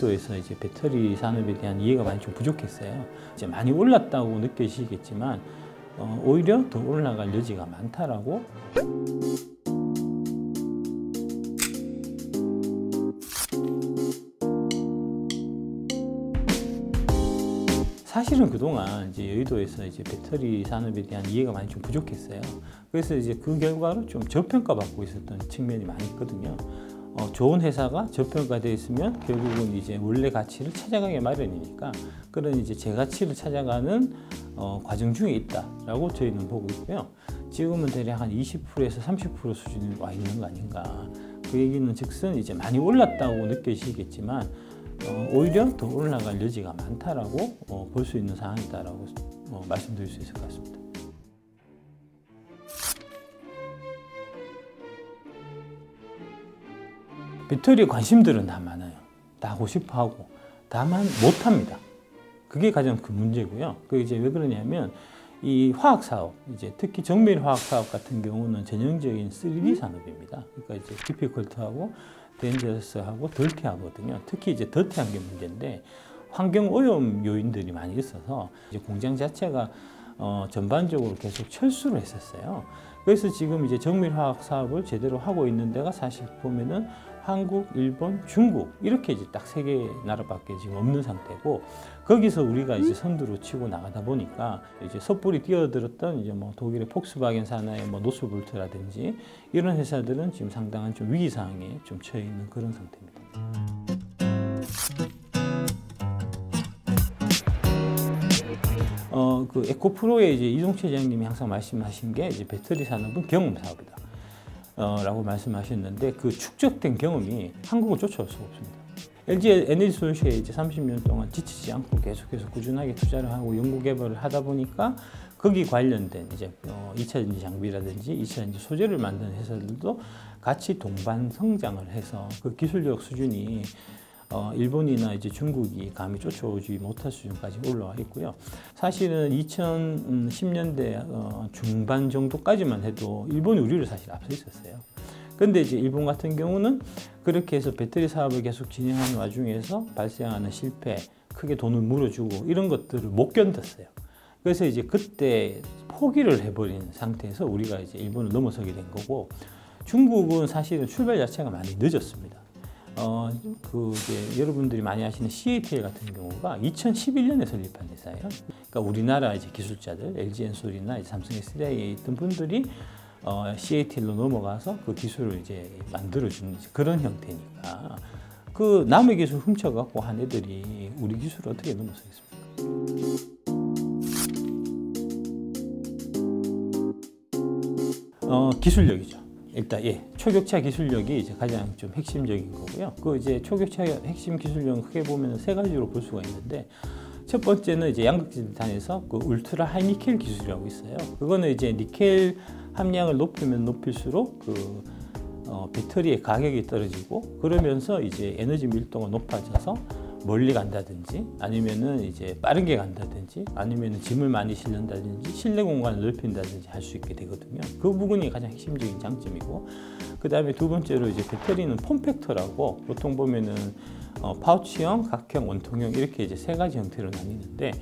여의도에서 이제 배터리 산업에 대한 이해가 많이 좀 부족했어요. 이제 많이 올랐다고 느껴지시겠지만 어, 오히려 더 올라갈 여지가 많다라고 사실은 그동안 이제 여의도에서 이제 배터리 산업에 대한 이해가 많이 좀 부족했어요. 그래서 이제 그 결과로 좀 저평가받고 있었던 측면이 많이 있거든요. 어, 좋은 회사가 저평가되어 있으면 결국은 이제 원래 가치를 찾아가기 마련이니까 그런 이제 제 가치를 찾아가는 어, 과정 중에 있다라고 저희는 보고 있고요. 지금은 대략 한 20%에서 30% 수준에 와 있는 거 아닌가. 그 얘기는 즉슨 이제 많이 올랐다고 느끼시겠지만 어, 오히려 더 올라갈 여지가 많다라고 어, 볼수 있는 상황이다라고 어, 말씀드릴 수 있을 것 같습니다. 배터리에 관심들은 다 많아요. 다 하고 싶어 하고. 다만 못합니다. 그게 가장 큰 문제고요. 그 이제 왜 그러냐면 이 화학 사업, 이제 특히 정밀 화학 사업 같은 경우는 전형적인 3D 산업입니다. 그러니까 이제 디피컬트하고 덴저스하고 덜티하거든요. 특히 이제 더티한 게 문제인데 환경 오염 요인들이 많이 있어서 이제 공장 자체가 어, 전반적으로 계속 철수를 했었어요. 그래서 지금 이제 정밀화학 사업을 제대로 하고 있는 데가 사실 보면은 한국, 일본, 중국 이렇게 이제 딱 세 개 나라밖에 지금 없는 상태고 거기서 우리가 이제 선두로 치고 나가다 보니까 이제 섣불리 뛰어들었던 이제 뭐 독일의 폭스바겐 산하의 뭐 노스볼트라든지 이런 회사들은 지금 상당한 좀 위기 상황에 좀 처해 있는 그런 상태입니다. 그 에코프로의 이제 이동채 회장님이 항상 말씀하신 게 이제 배터리 산업은 경험 사업이다. 어, 라고 말씀하셨는데 그 축적된 경험이 한국을 쫓아올 수가 없습니다. LG 에너지 솔루션에 이제 30년 동안 지치지 않고 계속해서 꾸준하게 투자를 하고 연구 개발을 하다 보니까 거기 관련된 이제 어, 2차 전지 장비라든지 2차 전지 소재를 만드는 회사들도 같이 동반 성장을 해서 그 기술력 수준이 어, 일본이나 이제 중국이 감히 쫓아오지 못할 수준까지 올라와 있고요. 사실은 2010년대 어, 중반 정도까지만 해도 일본이 우리를 사실 앞서 있었어요. 근데 이제 일본 같은 경우는 그렇게 해서 배터리 사업을 계속 진행하는 와중에서 발생하는 실패, 크게 돈을 물어주고 이런 것들을 못 견뎠어요. 그래서 이제 그때 포기를 해버린 상태에서 우리가 이제 일본을 넘어서게 된 거고 중국은 사실은 출발 자체가 많이 늦었습니다. 어, 그 이제 여러분들이 많이 아시는 CATL 같은 경우가 2011년에 설립한 회사예요. 그러니까 우리나라 이제 기술자들, LG 엔솔이나 이제 삼성 SDI에 있던 분들이 어, CATL로 넘어가서 그 기술을 이제 만들어주는 그런 형태니까 그 남의 기술 훔쳐갖고 한 애들이 우리 기술을 어떻게 넘어서겠습니까? 어, 기술력이죠. 일단 예 초격차 기술력이 이제 가장 좀 핵심적인 거고요. 그 이제 초격차 핵심 기술력은 크게 보면 세 가지로 볼 수가 있는데 첫 번째는 이제 양극재 단에서 그 ultra high 니켈 기술이라고 있어요. 그거는 이제 니켈 함량을 높이면 높일수록 그 어, 배터리의 가격이 떨어지고 그러면서 이제 에너지 밀도가 높아져서 멀리 간다든지 아니면은 이제 빠르게 간다든지 아니면은 짐을 많이 실는다든지 실내 공간을 넓힌다든지 할 수 있게 되거든요. 그 부분이 가장 핵심적인 장점이고 그 다음에 두 번째로 이제 배터리는 form factor라고 보통 보면은 어, 파우치형, 각형, 원통형 이렇게 이제 세 가지 형태로 나뉘는데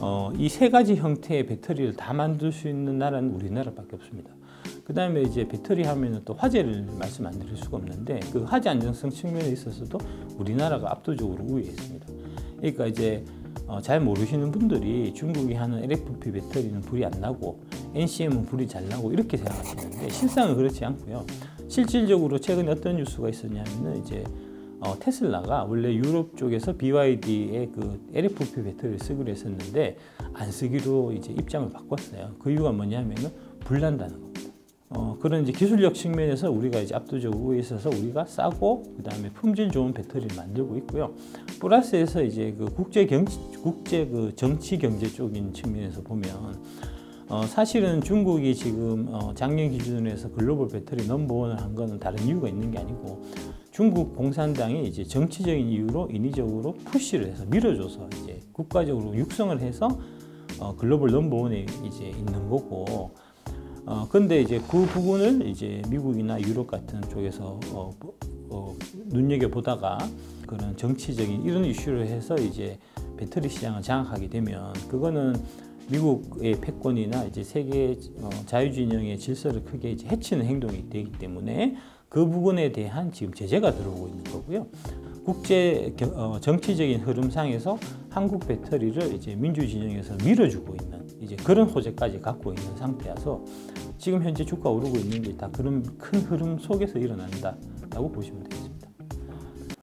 어, 이 세 가지 형태의 배터리를 다 만들 수 있는 나라는 우리나라밖에 없습니다. 그 다음에 이제 배터리 하면은 또 화재를 말씀 안 드릴 수가 없는데 그 화재 안정성 측면에 있어서도 우리나라가 압도적으로 우위에 있습니다. 그러니까 이제 어, 잘 모르시는 분들이 중국이 하는 LFP 배터리는 불이 안 나고 NCM은 불이 잘 나고 이렇게 생각하시는데 실상은 그렇지 않고요. 실질적으로 최근에 어떤 뉴스가 있었냐면은 이제 어, 테슬라가 원래 유럽 쪽에서 BYD의 그 LFP 배터리를 쓰기로 했었는데 안 쓰기로 이제 입장을 바꿨어요. 그 이유가 뭐냐면은 불난다는 겁니다. 어, 그런 이제 기술력 측면에서 우리가 이제 압도적으로 있어서 우리가 싸고 그 다음에 품질 좋은 배터리를 만들고 있고요. 플러스에서 이제 그 국제 경 국제 그 정치 경제 쪽인 측면에서 보면 어, 사실은 중국이 지금 어, 작년 기준으로 해서 글로벌 배터리 넘버원을 한 거는 다른 이유가 있는 게 아니고 중국 공산당이 이제 정치적인 이유로 인위적으로 푸시를 해서 밀어줘서 이제 국가적으로 육성을 해서 어, 글로벌 넘버원에 이제 있는 거고 어, 근데 이제 그 부분을 이제 미국이나 유럽 같은 쪽에서 어, 어, 눈여겨 보다가 그런 정치적인 이런 이슈를 해서 이제 배터리 시장을 장악하게 되면 그거는 미국의 패권이나 이제 세계 어, 자유진영의 질서를 크게 이제 해치는 행동이 되기 때문에 그 부분에 대한 지금 제재가 들어오고 있는 거고요. 국제 겨- 어, 정치적인 흐름상에서 한국 배터리를 이제 민주진영에서 밀어주고 있는 이제 그런 호재까지 갖고 있는 상태라서 지금 현재 주가 오르고 있는 게 다 그런 큰 흐름 속에서 일어난다라고 보시면 됩니다.